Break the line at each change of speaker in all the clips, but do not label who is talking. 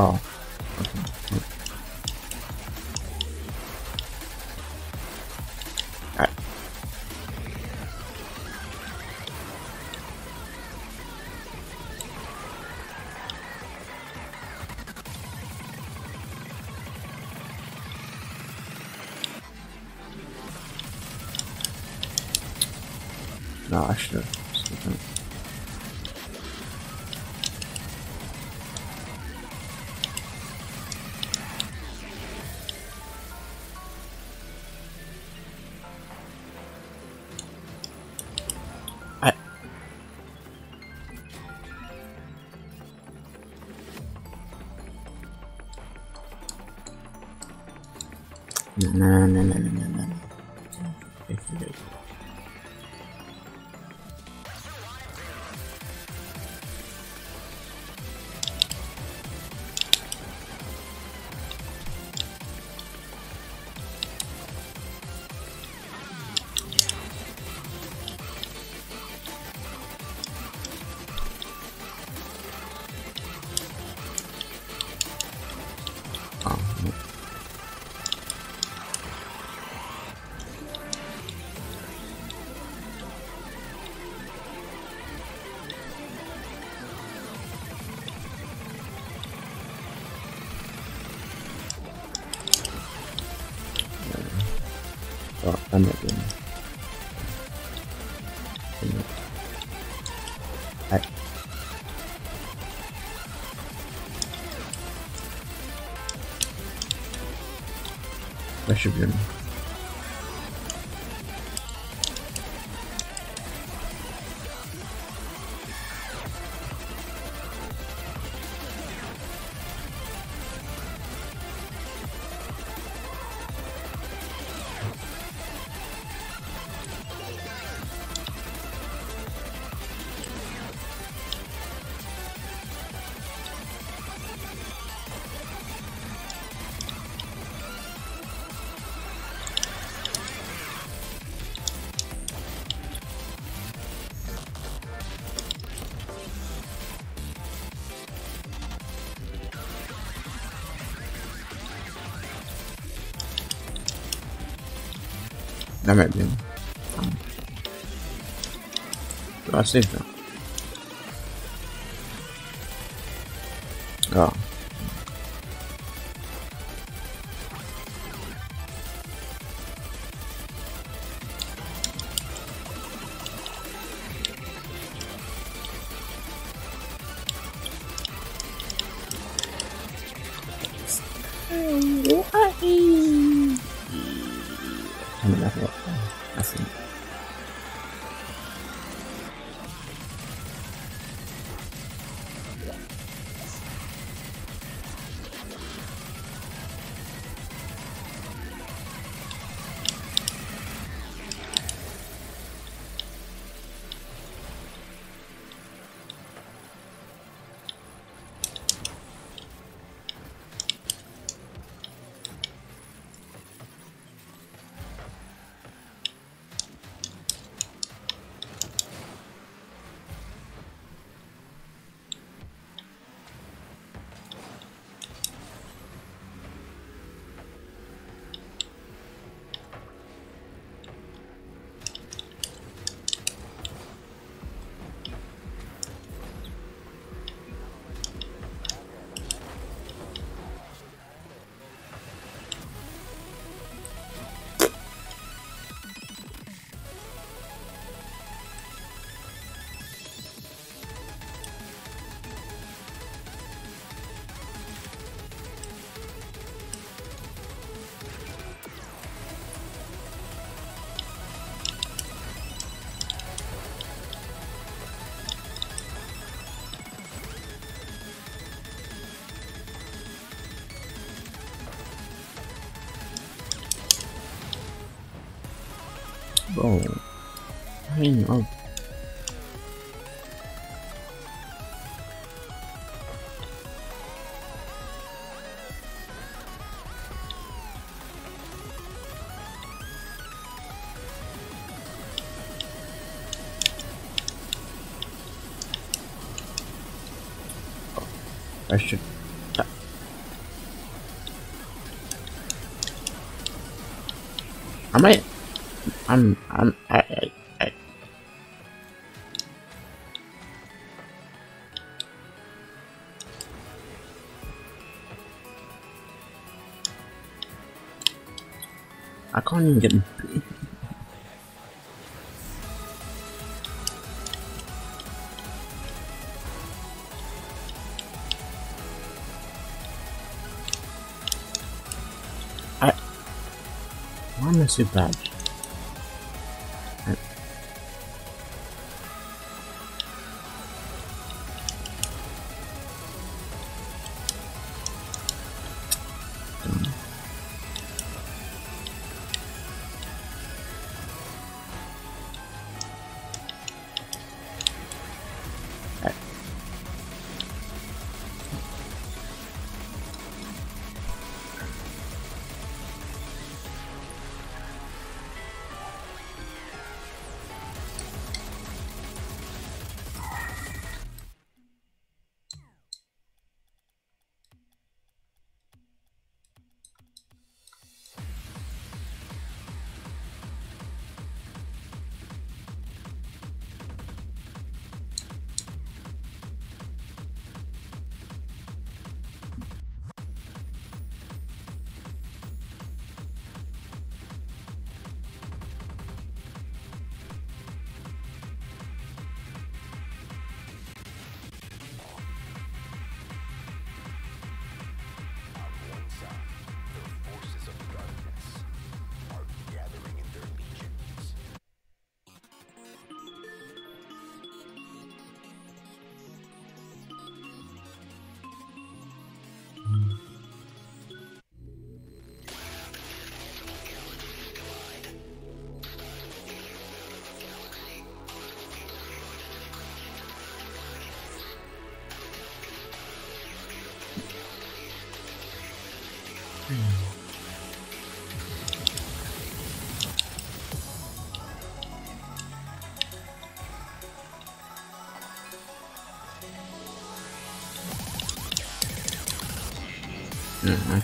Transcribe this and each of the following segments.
Oh. Alright. No, I should No, no, no, no, I'm not should be in. That might be. Um, I saved that. hang on. I should uh, I might I'm I'm I not I... Why am I so bad?
Yeah,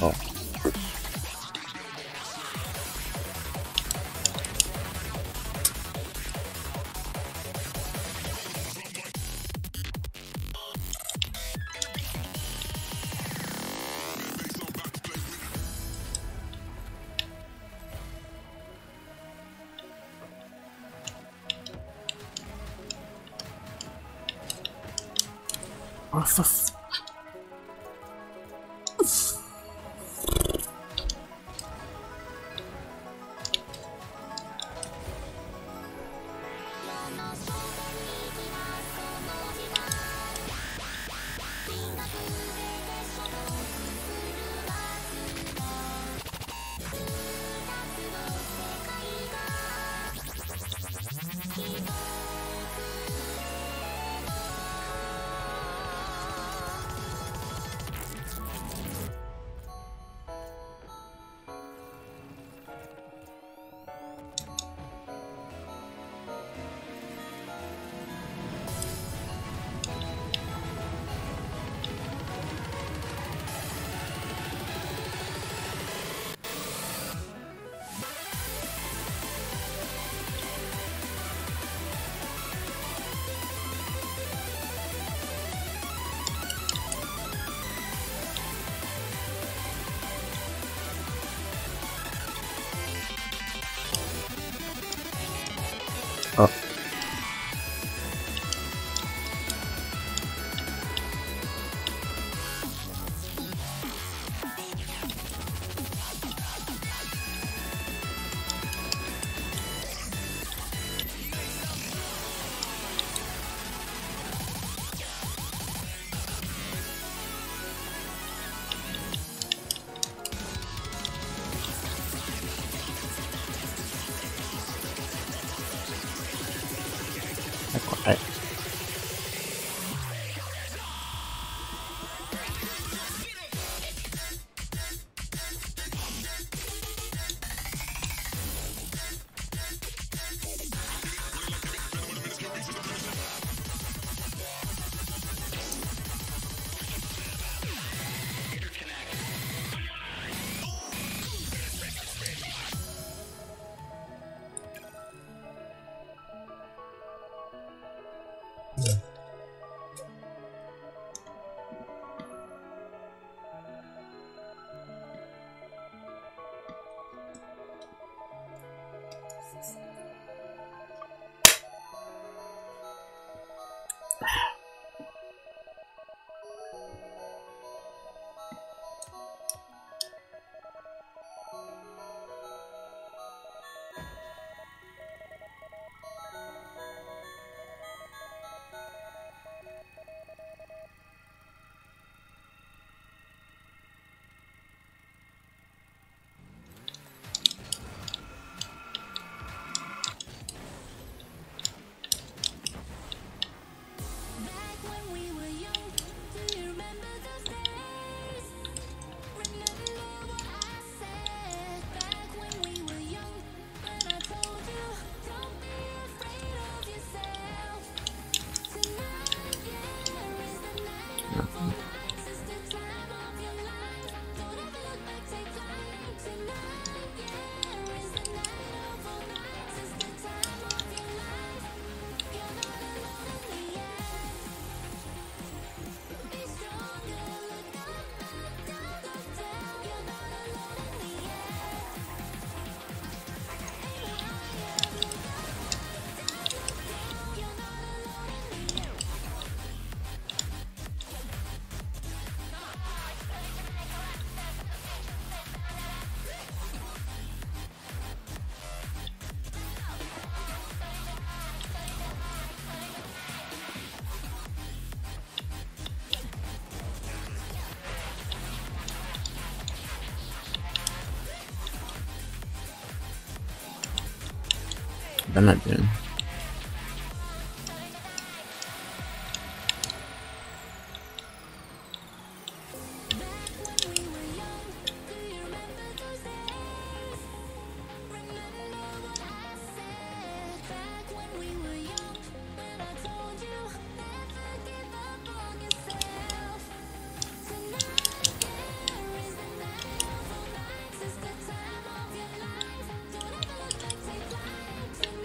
好。Hassas.
I'm not doing.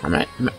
Flight. Tonight,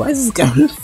Why is this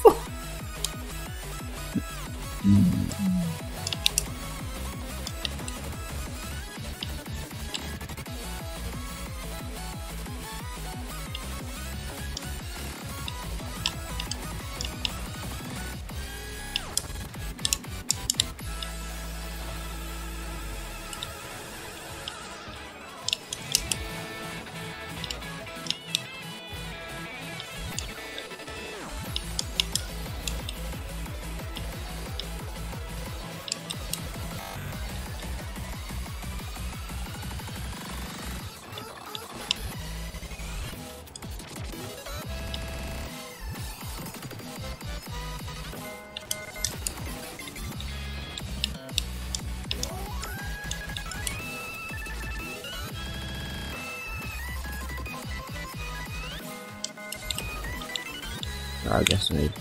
I guess
I need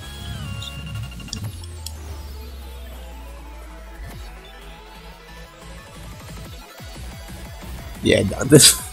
yeah, this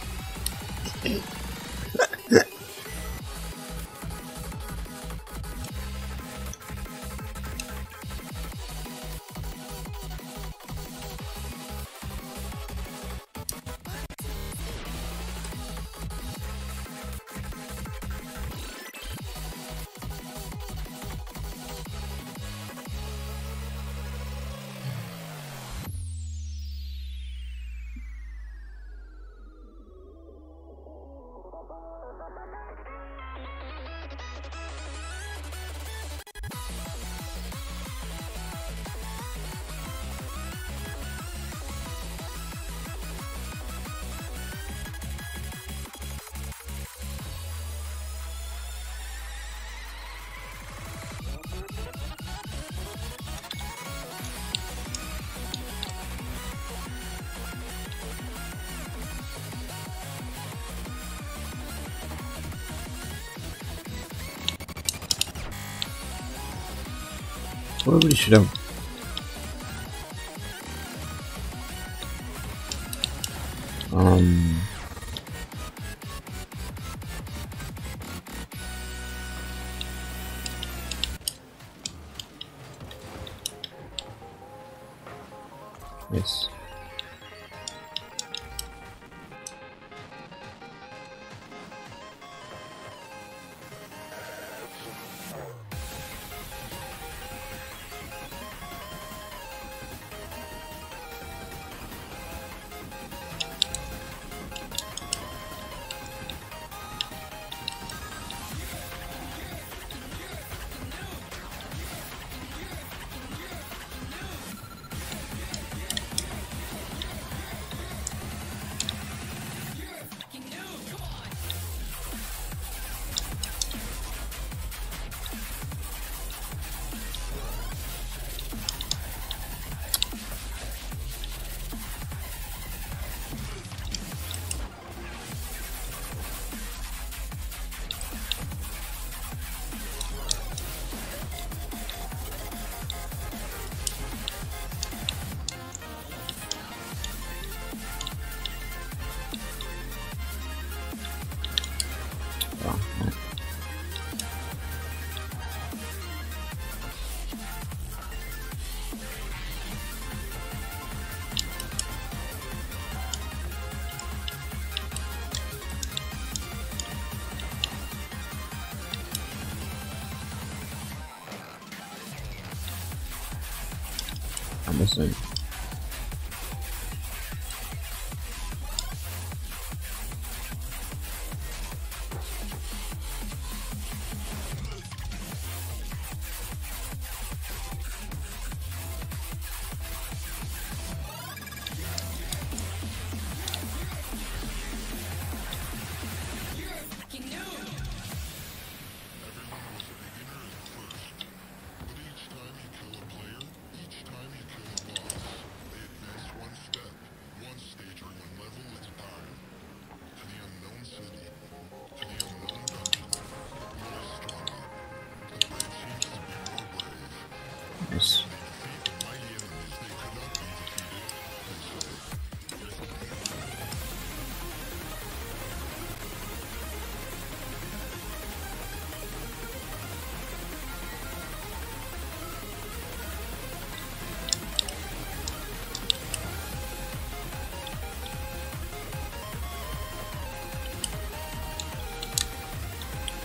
Probably should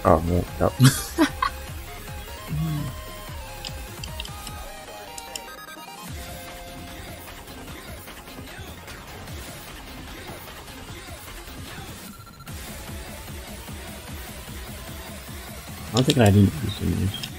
Oh. I don't think I need these things.
believes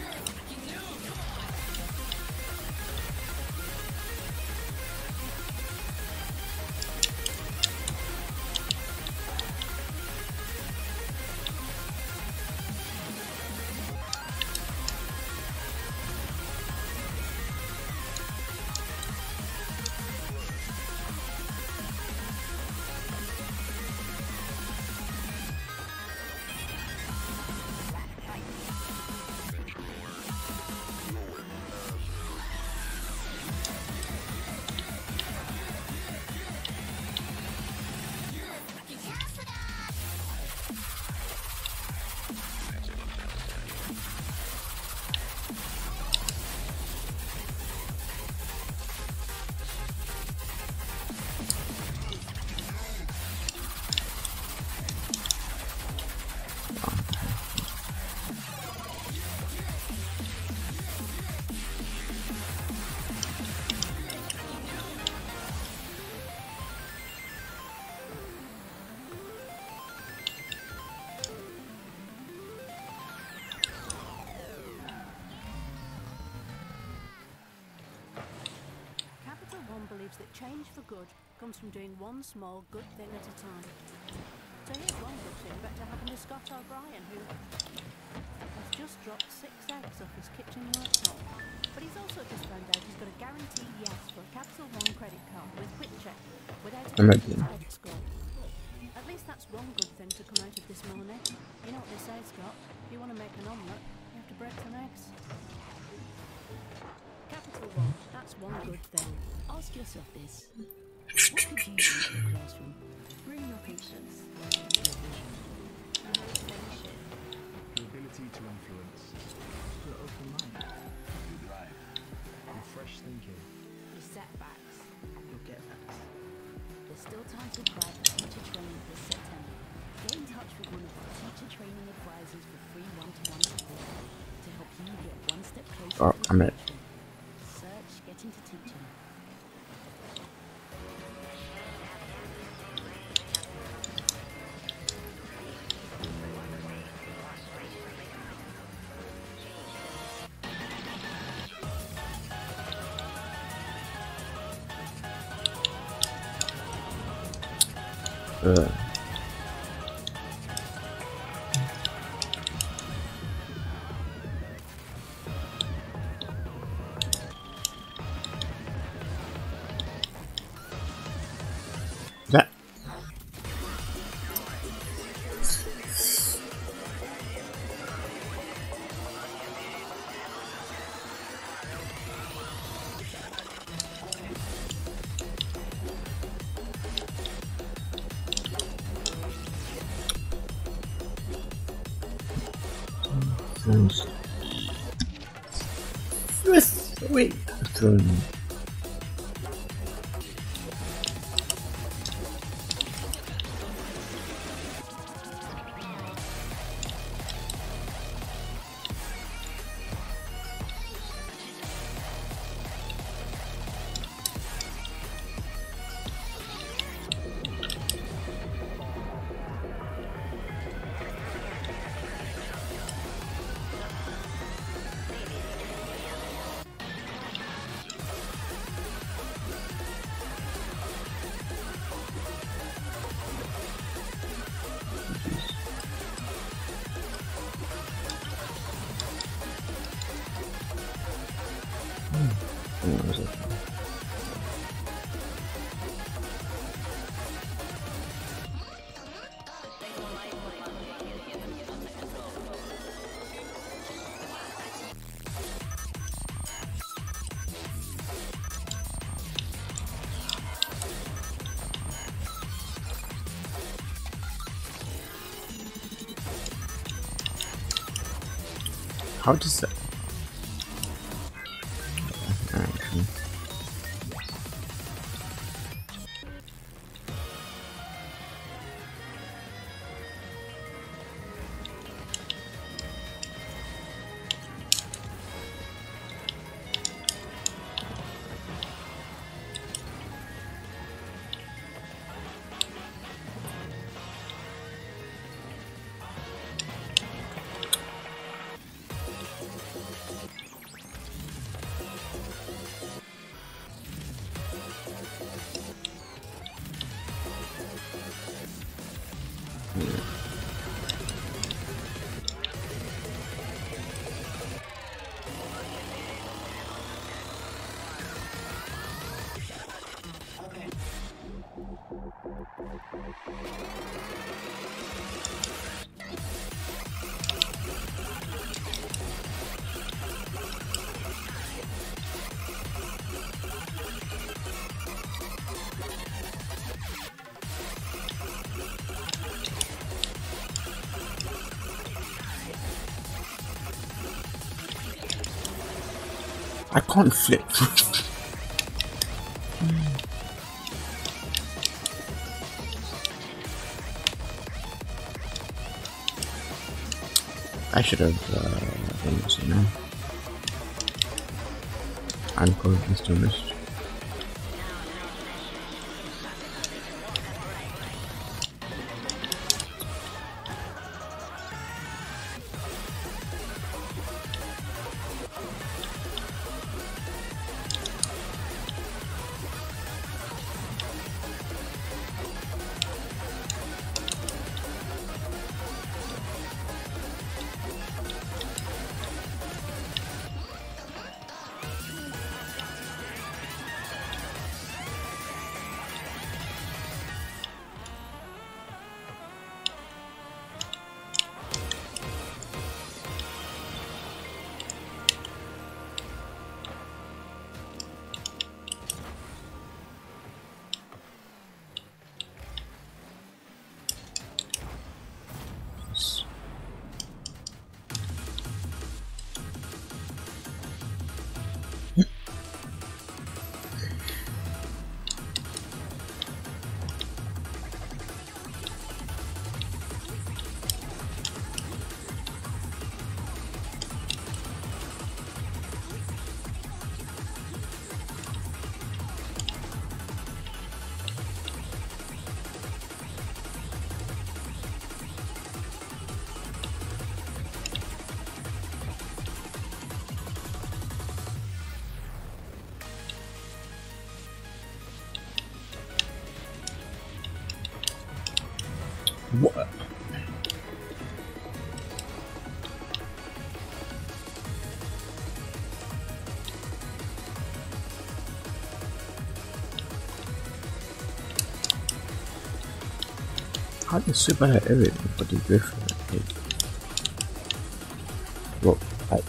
that change for good comes from doing one small good thing at a time. So here's one good thing about to happen to Scott O'Brien, who has just dropped six eggs off his kitchen worktop. But he's also just found out he's got a guaranteed yes for a Capital One credit card with Quick Check without a
I'm
negative
ready.
credit score. At least that's one good thing to come out of this morning. You know what they say, Scott? If you want to make an omelette, you have to break some eggs. Capital One, that's one good thing.
Ask yourself this. What could you do in the classroom? Bring your patience, your vision, your motivation,
Your ability to influence.
your open mind,
Your drive. Your fresh thinking.
your setbacks.
Your get backs.
There's still time to grab teacher training this September. Get in touch with one of our teacher training advisors for free one-to-one support to help you get one step closer
Oh,
to
I'm
your
it. 嗯。How does that? I can't flip. I should have uh, done this, you know. Mist. How does super everything? For it? Like, well, I,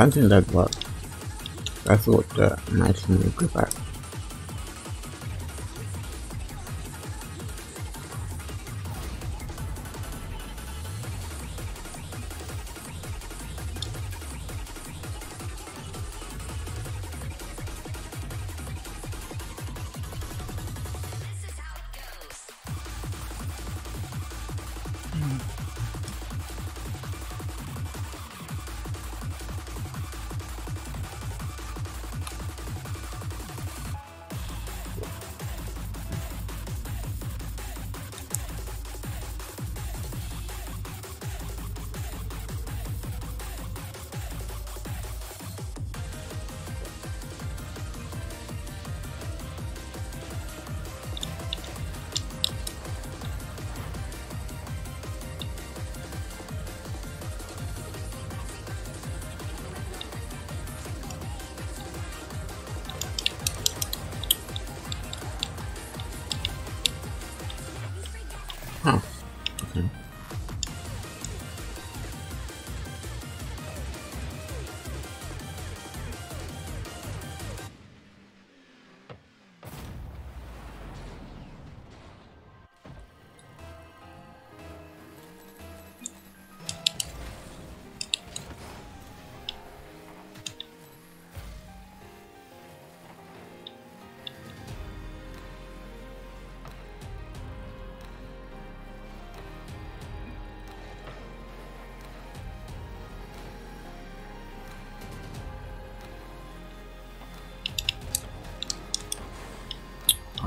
I think that worked. I thought that my team would go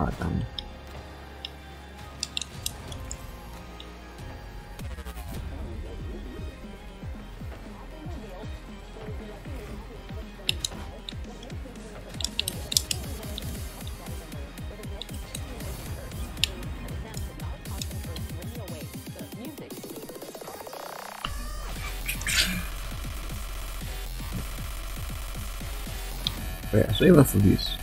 Alright, then. Wait, so even for this.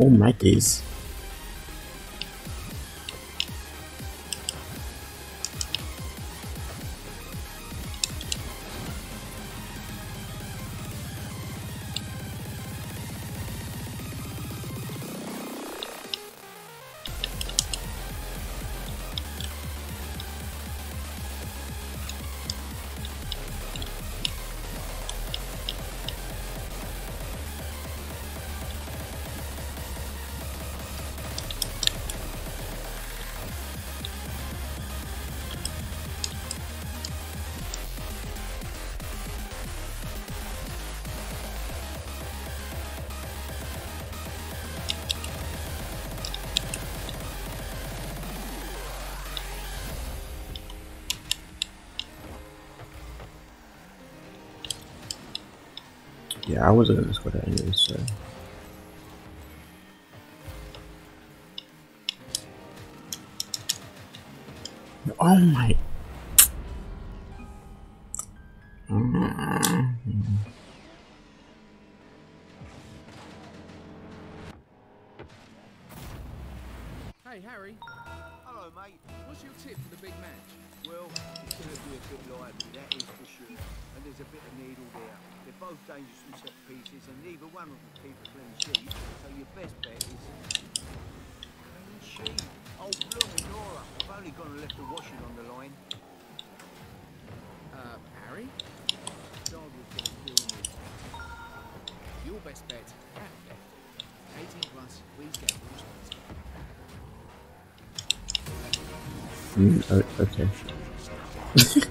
just my I Yeah, I wasn't gonna score that anyway, so. Oh my
Oh,
okay.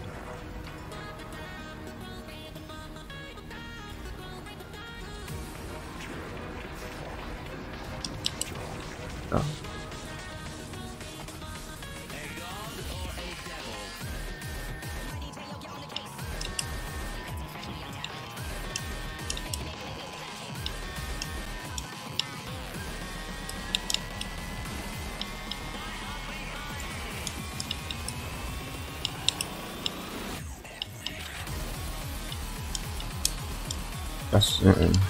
Mm-mm.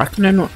Why can I not?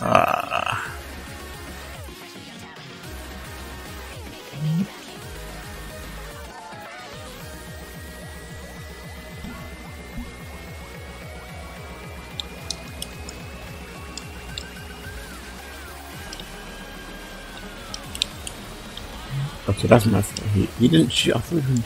uh. Okay, that's my fault. He, he didn't shoot. I thought he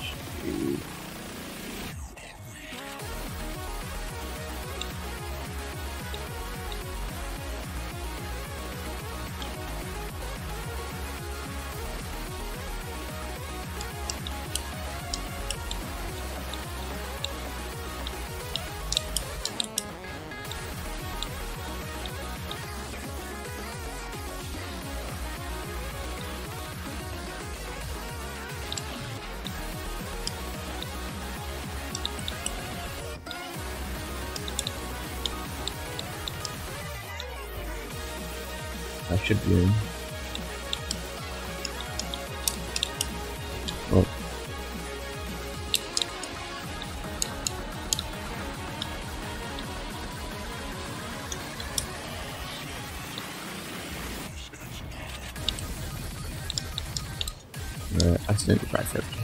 should be in. Oh. Uh, I think right foot.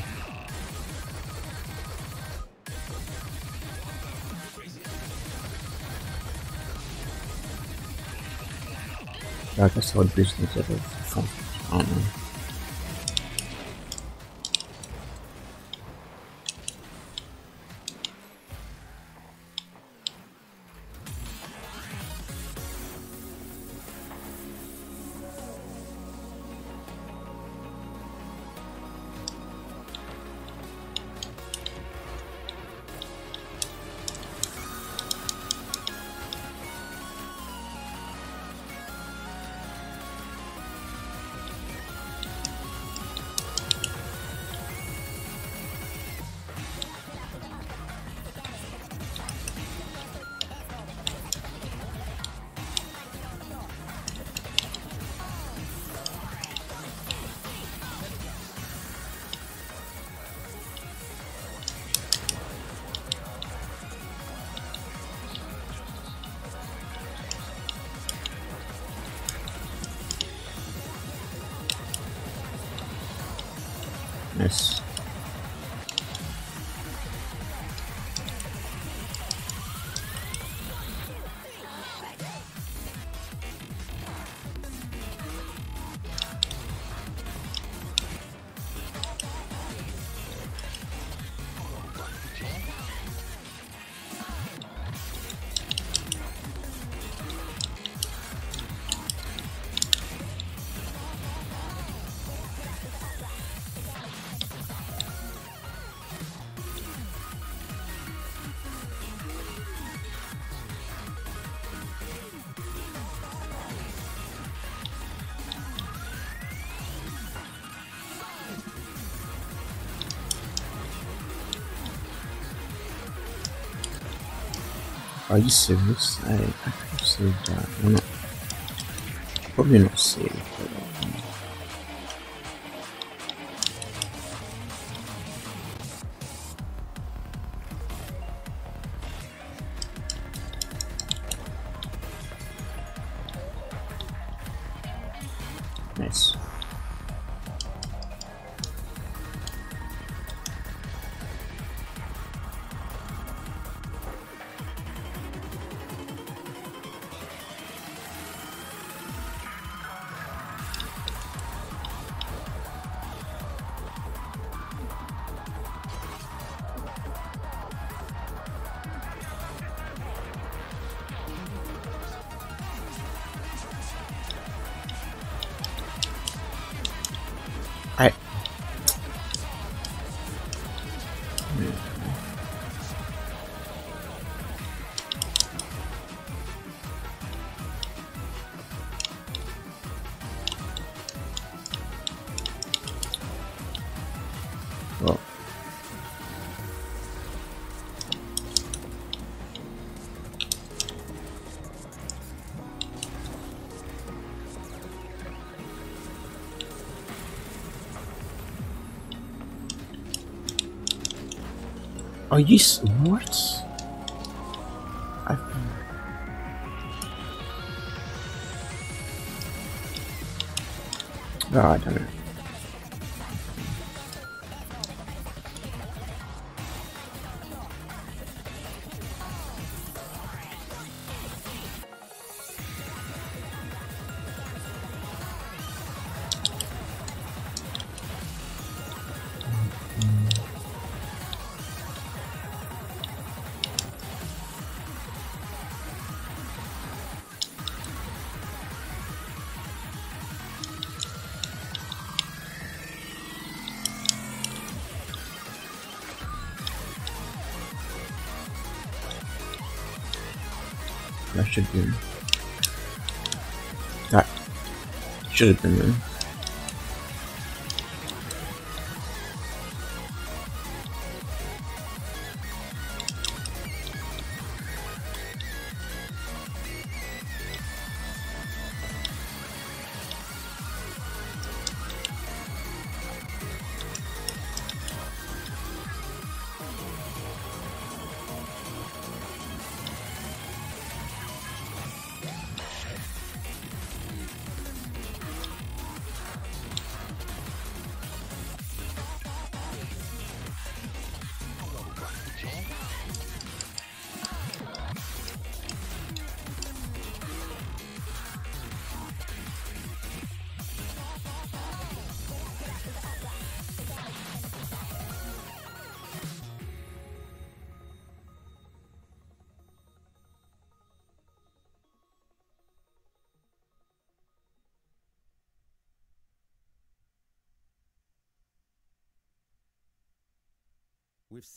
50. I boost instead of fun. I don't know. Are you serious? I, I could have saved that. Well, not, probably not saved, Are you what? I. Oh, I don't know. That should be. That should have been there.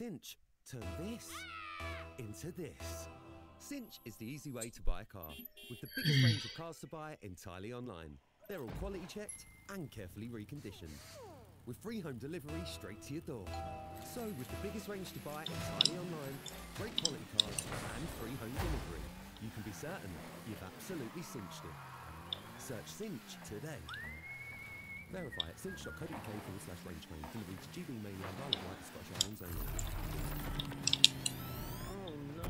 Cinch, turn this into this. Cinch is the easy way to buy a car, with the biggest range of cars to buy entirely online. They're all quality checked and carefully reconditioned. With free home delivery straight to your door. So, with the biggest range to buy entirely online, great quality cars, and free home delivery, you can be certain you've absolutely cinched it. Search Cinch today. Verify at cinch.co.uk forward slash range claim. Delivery to GB mainland Isle of Wight, Scottish Islands only.
Oh no,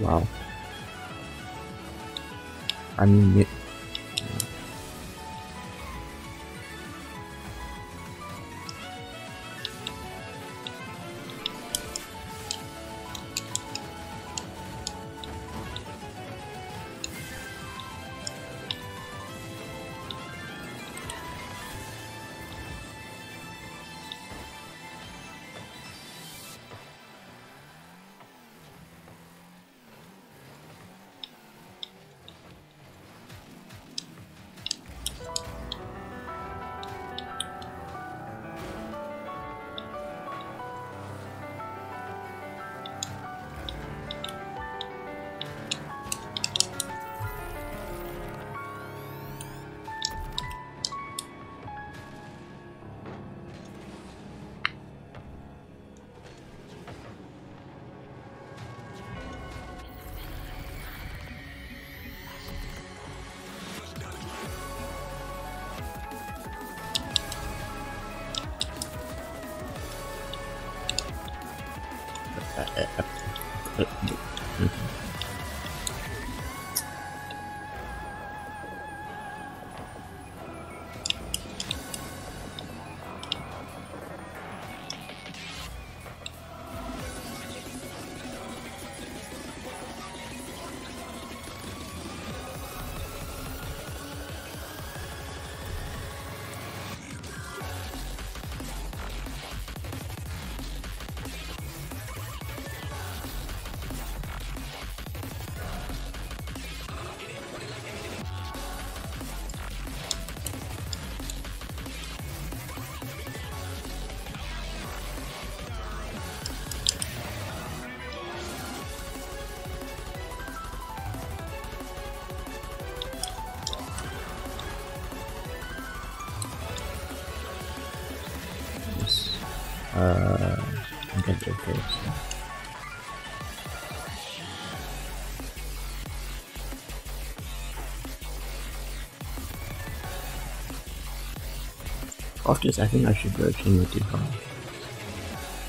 Wow. I mean, After this, I think I should go of Deeper.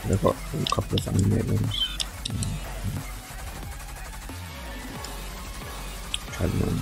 I've got a couple of animated ones. Try them.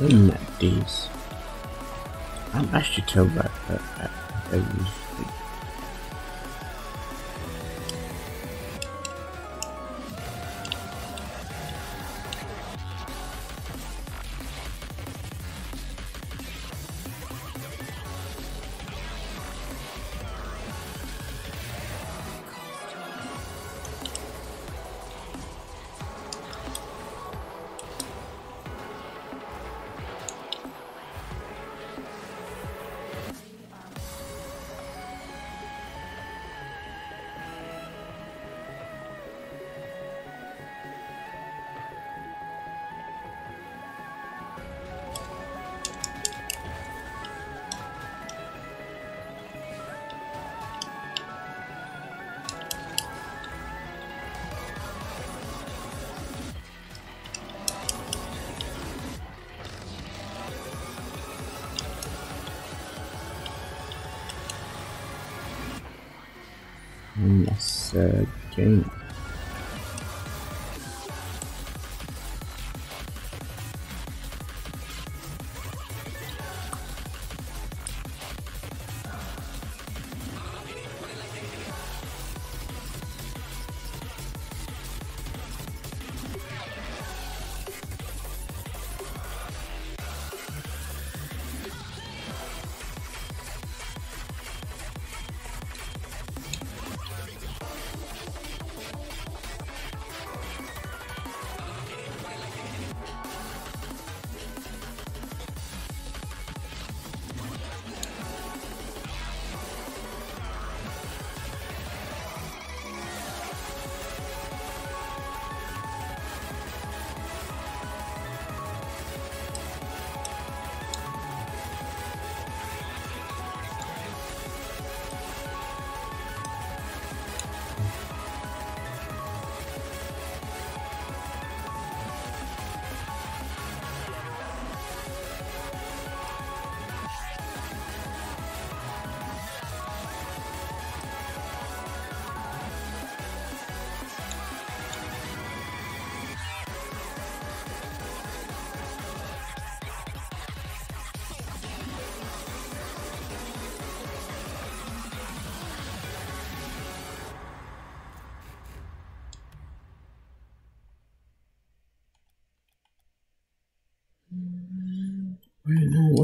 I'm at these. I'm actually tell that that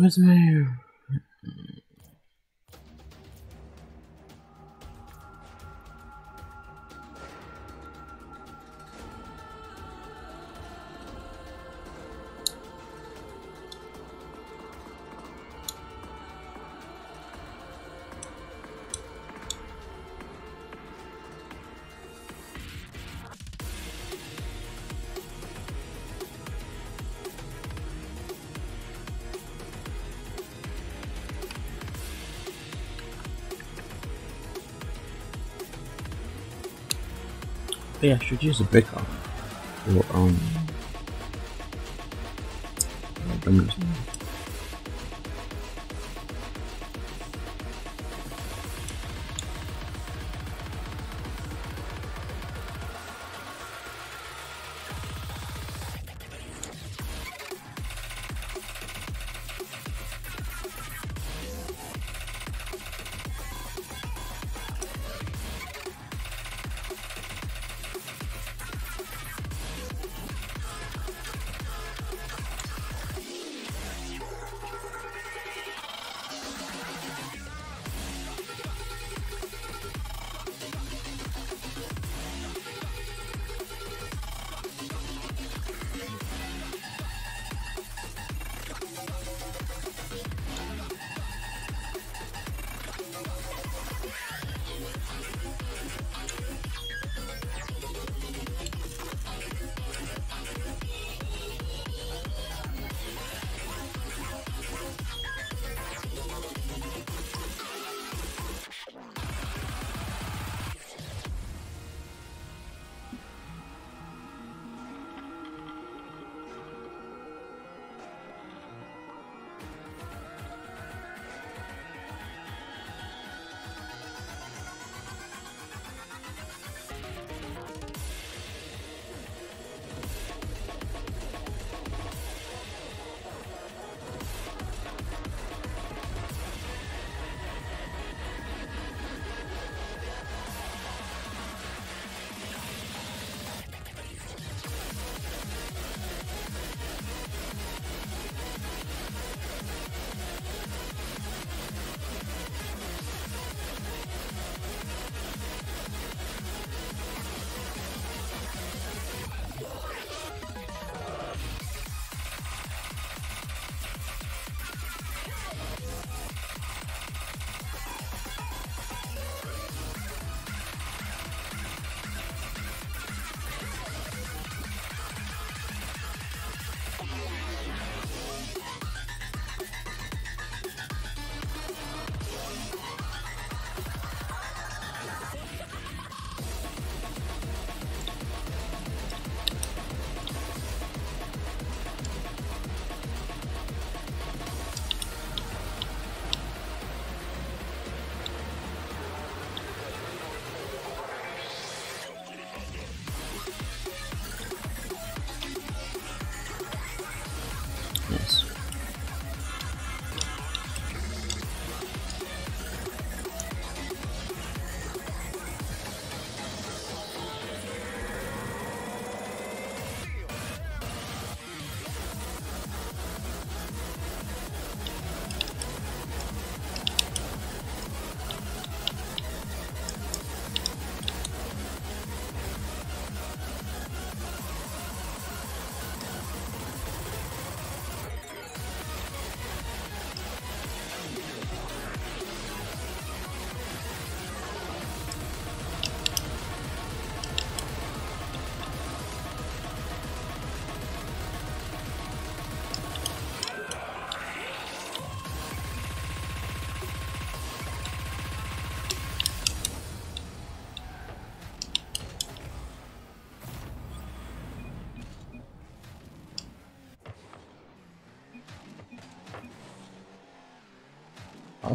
Wait, no, Yeah, I should use a bigger for um uh, Dominus.
I've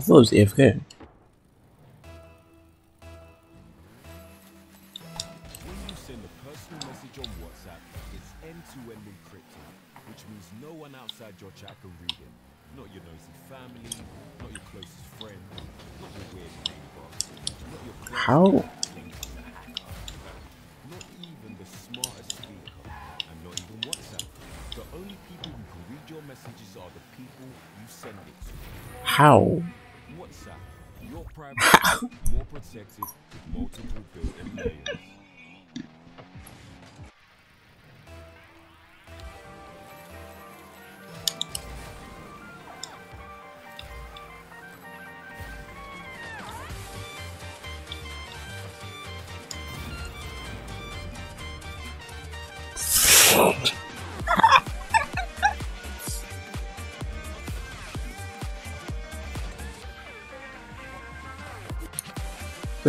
I thought it was AFK.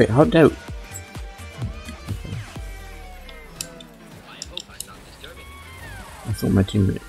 Wait, how do? I thought my teammate.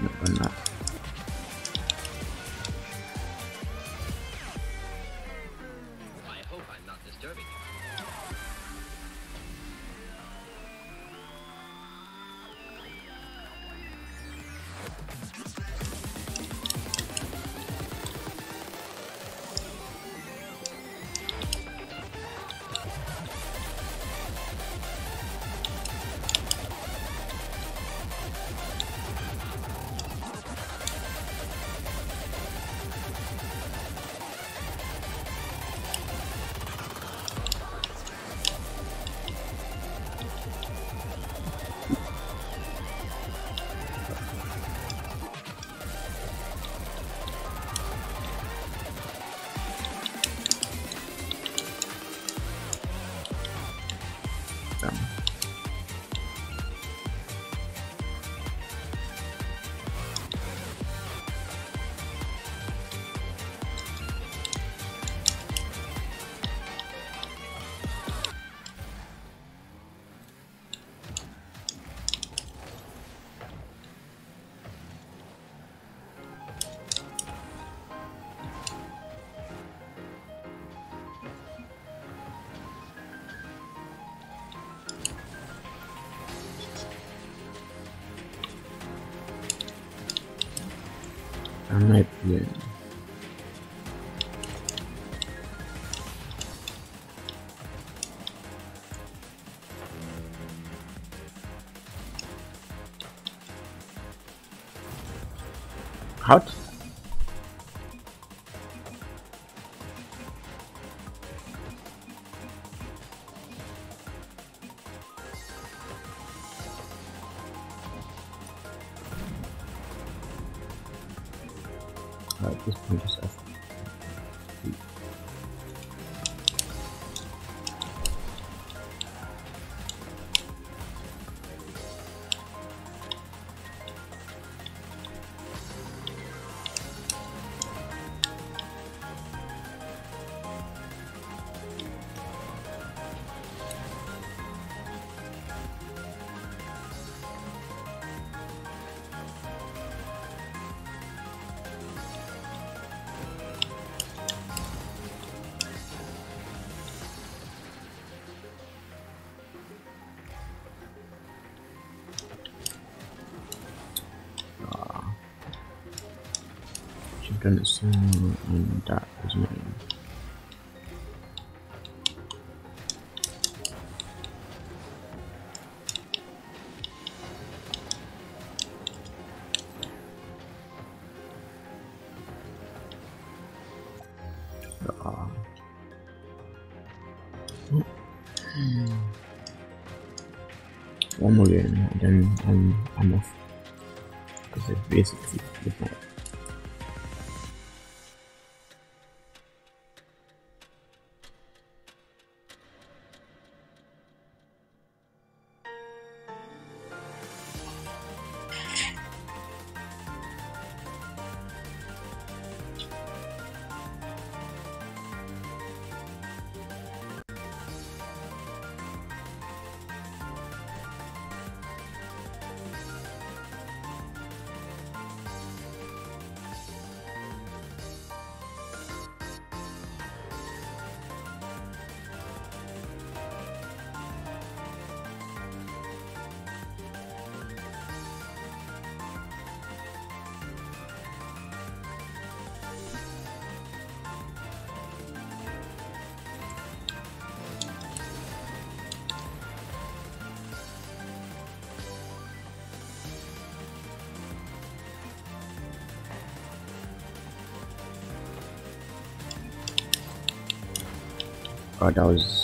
No, I'm not. Done
somewhere on that, isn't? That was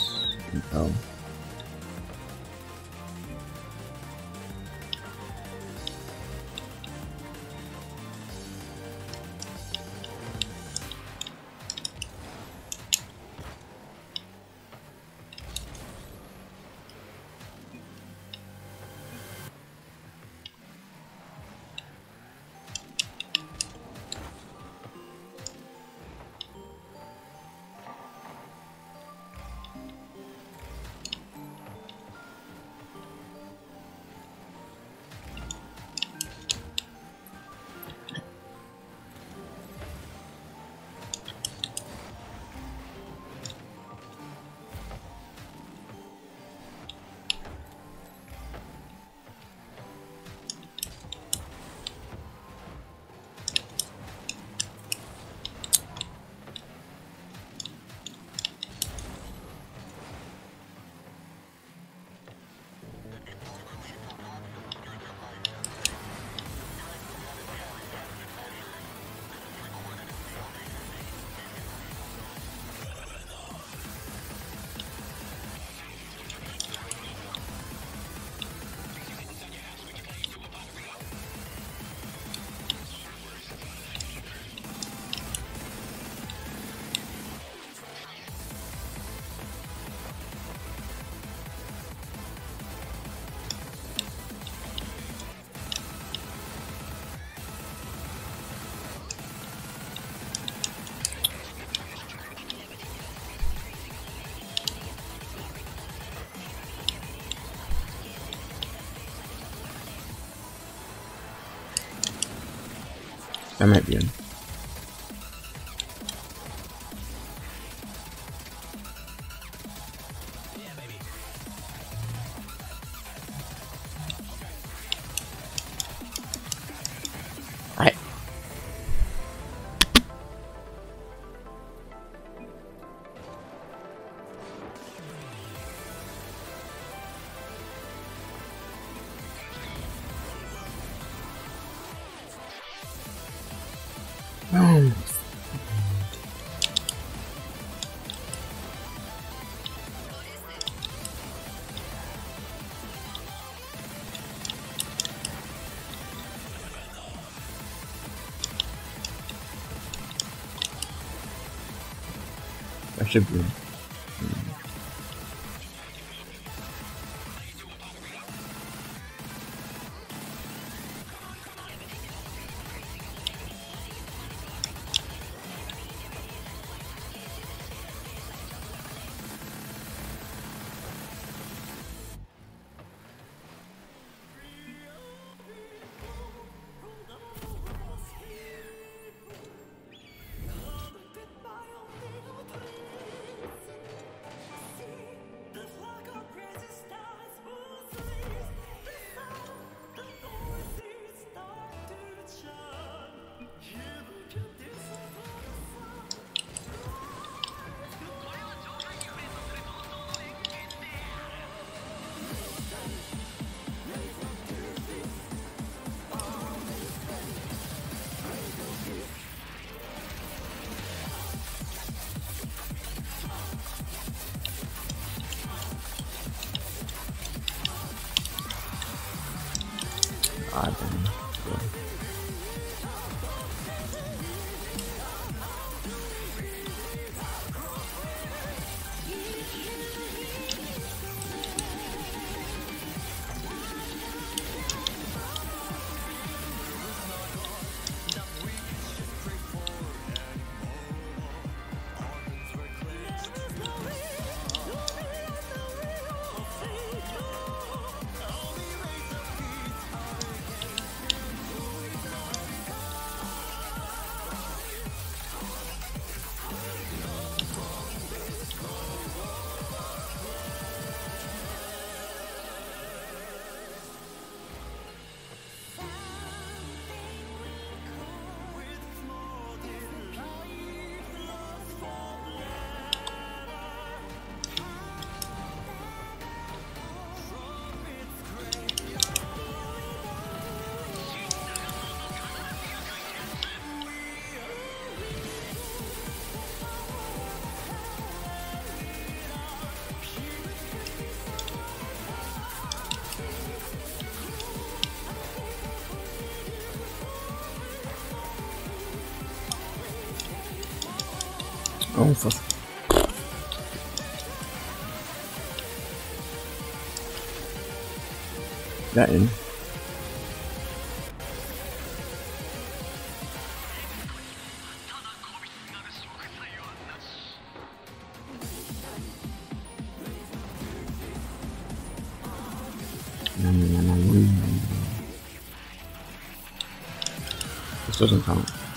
That might be. That should Arden. Yeah. That in. Mm. This doesn't count.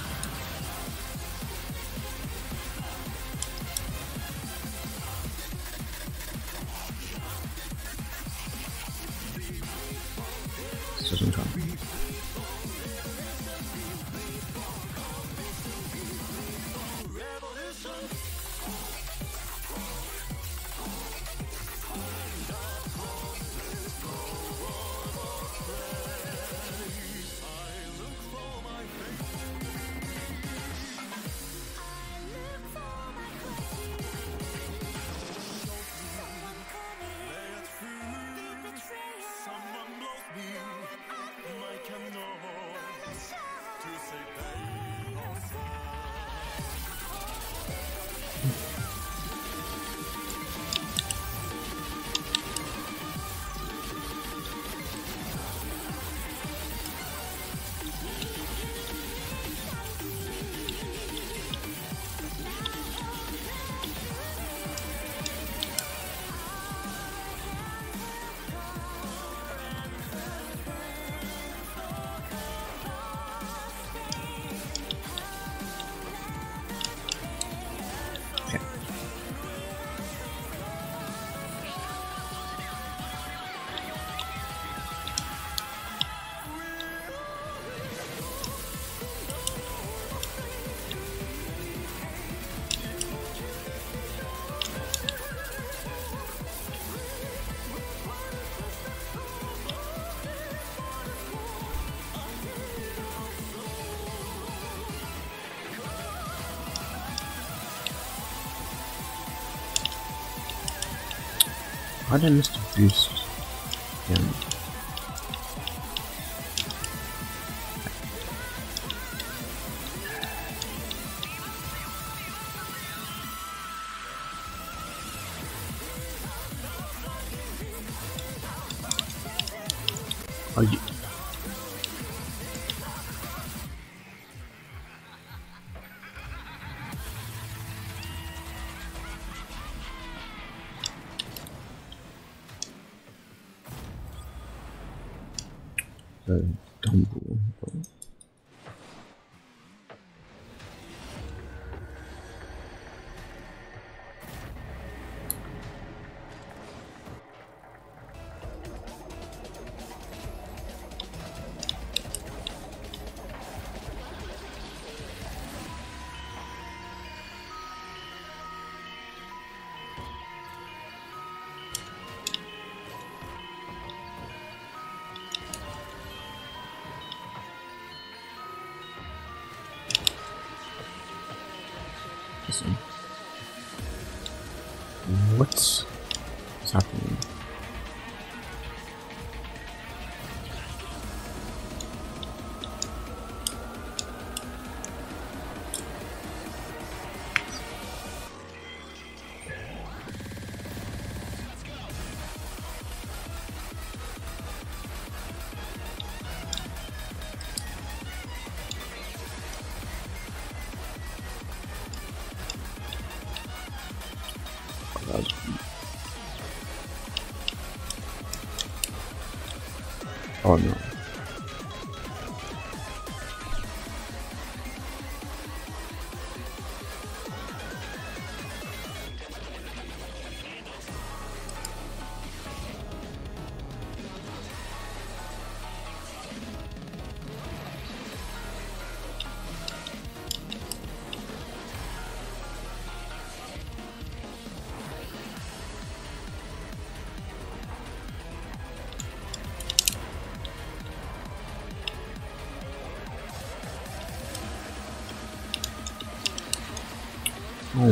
Why did Mr. Beast him?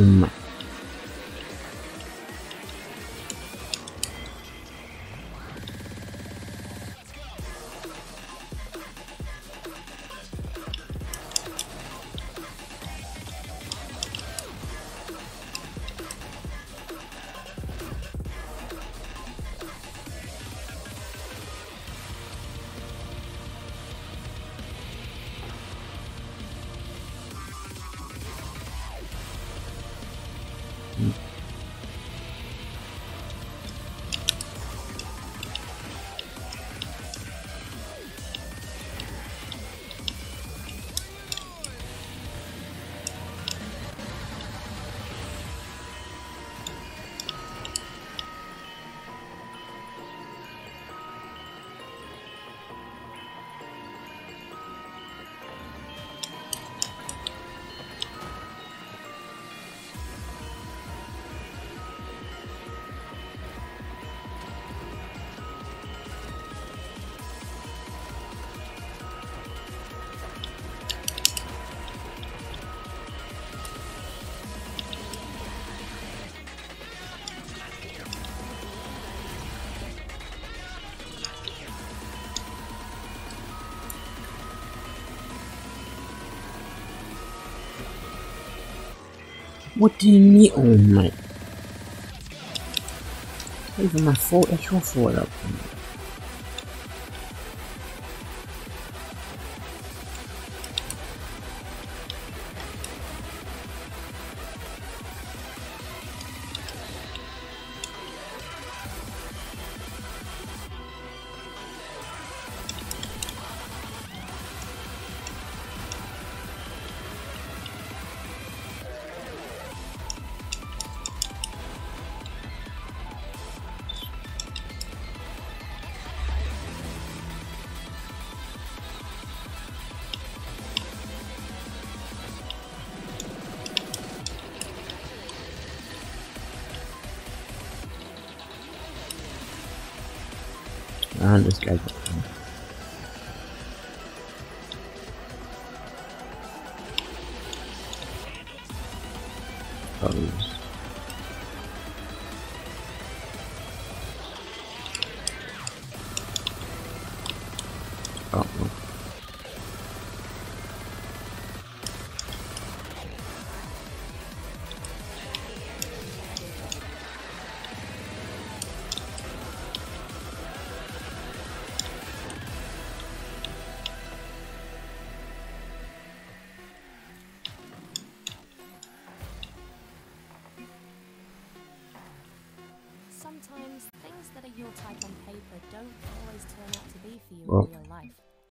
om What do you mean? Oh my. Even my fault actual your up. guys.